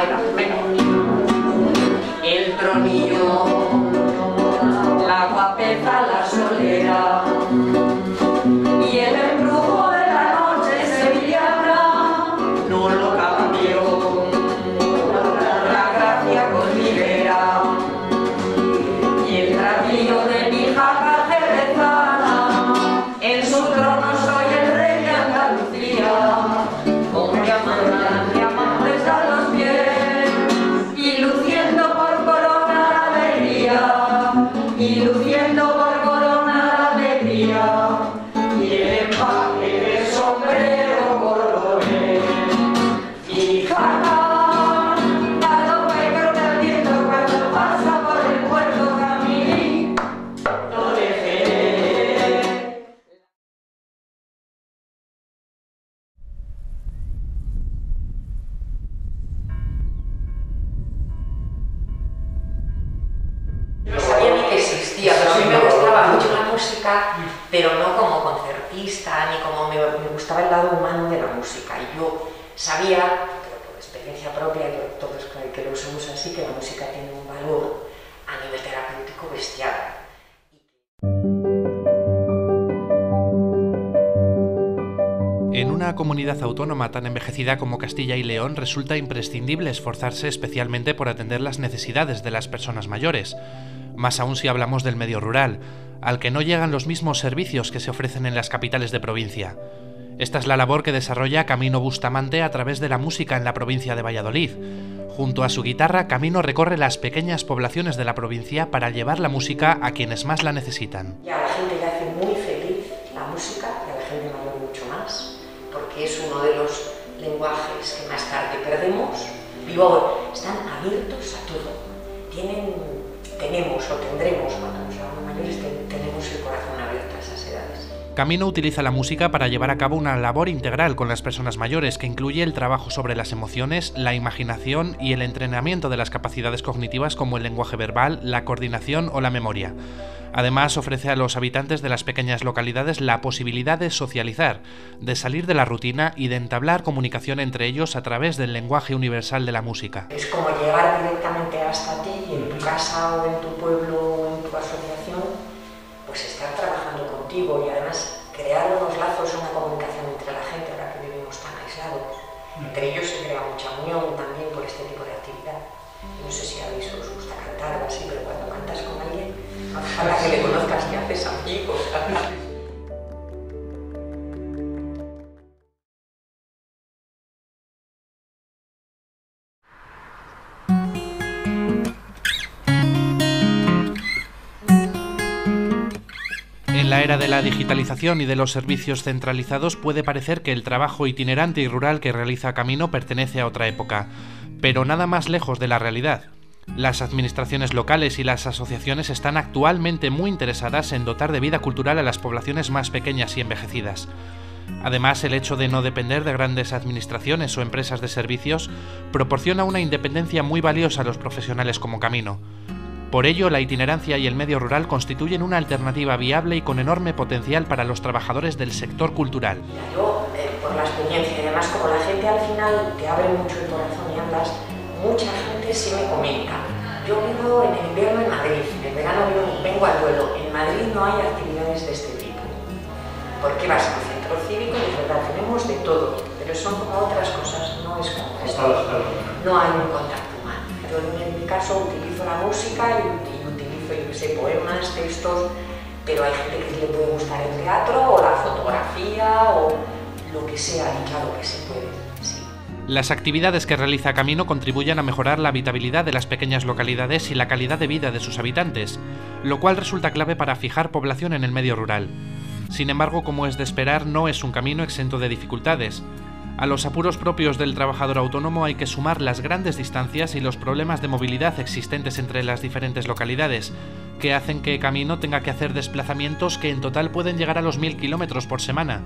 Weihnachten. Música, pero no como concertista, ni como me, me gustaba el lado humano de la música. Y yo sabía, por experiencia propia, y todos que lo usamos así, que la música tiene un valor a nivel terapéutico bestial. En una comunidad autónoma tan envejecida como Castilla y León resulta imprescindible esforzarse especialmente por atender las necesidades de las personas mayores, más aún si hablamos del medio rural, al que no llegan los mismos servicios que se ofrecen en las capitales de provincia. Esta es la labor que desarrolla Camino Bustamante a través de la música en la provincia de Valladolid. Junto a su guitarra, Camino recorre las pequeñas poblaciones de la provincia para llevar la música a quienes más la necesitan. Y a la gente le hace muy feliz la música, y a la gente mayor mucho más, porque es uno de los lenguajes que más tarde perdemos. Ahora, están abiertos a todo. Tienen, tenemos o tendremos, cuando nos mayores, ten- tenemos el corazón abierto a esas edades. Camino utiliza la música para llevar a cabo una labor integral con las personas mayores que incluye el trabajo sobre las emociones, la imaginación y el entrenamiento de las capacidades cognitivas como el lenguaje verbal, la coordinación o la memoria. Además, ofrece a los habitantes de las pequeñas localidades la posibilidad de socializar, de salir de la rutina y de entablar comunicación entre ellos a través del lenguaje universal de la música. Es como llegar directamente hasta ti en tu casa o en tu pueblo o en tu asociación, pues estar trabajando contigo y además crear unos lazos, una comunicación entre la gente ahora que vivimos tan aislados. Entre ellos se crea mucha unión también por este tipo En la era de la digitalización y de los servicios centralizados puede parecer que el trabajo itinerante y rural que realiza Camino pertenece a otra época, pero nada más lejos de la realidad. Las administraciones locales y las asociaciones están actualmente muy interesadas en dotar de vida cultural a las poblaciones más pequeñas y envejecidas. Además, el hecho de no depender de grandes administraciones o empresas de servicios proporciona una independencia muy valiosa a los profesionales como Camino. Por ello, la itinerancia y el medio rural constituyen una alternativa viable y con enorme potencial para los trabajadores del sector cultural. Yo, eh, por la experiencia y además como la gente al final te abre mucho el corazón y hablas, mucha gente sí me comenta. Yo vivo en el invierno en Madrid, en el verano vivo- vengo al vuelo. En Madrid no hay actividades de este tipo. ¿Por qué vas al centro cívico? Y es verdad, tenemos de todo, pero son como otras cosas, no es como esto. No hay un contacto humano. Caso utilizo la música y, utilizo, yo sé, poemas, textos, pero hay gente que le puede gustar el teatro o la fotografía o lo que sea, y claro que se puede, sí. Las actividades que realiza Camino contribuyen a mejorar la habitabilidad de las pequeñas localidades y la calidad de vida de sus habitantes, lo cual resulta clave para fijar población en el medio rural. Sin embargo, como es de esperar, no es un camino exento de dificultades. A los apuros propios del trabajador autónomo hay que sumar las grandes distancias y los problemas de movilidad existentes entre las diferentes localidades, que hacen que Camino tenga que hacer desplazamientos que en total pueden llegar a los mil kilómetros por semana.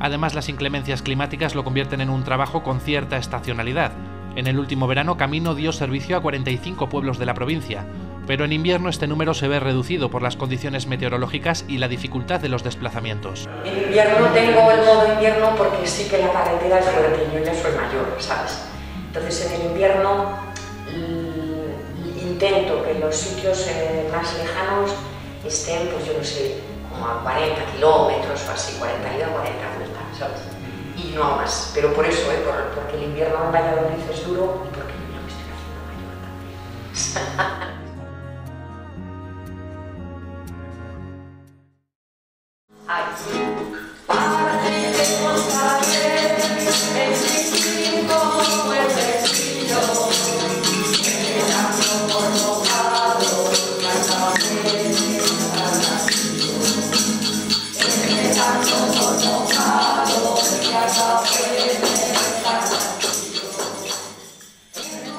Además, las inclemencias climáticas lo convierten en un trabajo con cierta estacionalidad. En el último verano, Camino dio servicio a 45 pueblos de la provincia, pero en invierno este número se ve reducido por las condiciones meteorológicas y la dificultad de los desplazamientos. En invierno tengo el modo invierno porque sí que la carretera es yo ya soy mayor, ¿sabes? Entonces en el invierno intento que los sitios eh, más lejanos estén, pues yo no sé, como a 40 kilómetros o así, 40 ida, 40 vuelta, ¿sabes? Y no más, pero por eso, ¿eh? porque el invierno en Valladolid es duro y porque yo me estoy haciendo mayor también. Aquí. Para que te contaré,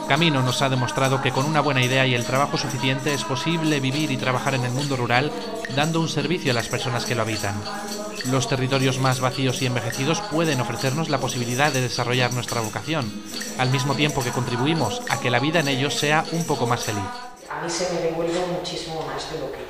Camino nos ha demostrado que con una buena idea y el trabajo suficiente es posible vivir y trabajar en el mundo rural dando un servicio a las personas que lo habitan. Los territorios más vacíos y envejecidos pueden ofrecernos la posibilidad de desarrollar nuestra vocación, al mismo tiempo que contribuimos a que la vida en ellos sea un poco más feliz. A mí se me devuelve muchísimo más de lo que yo.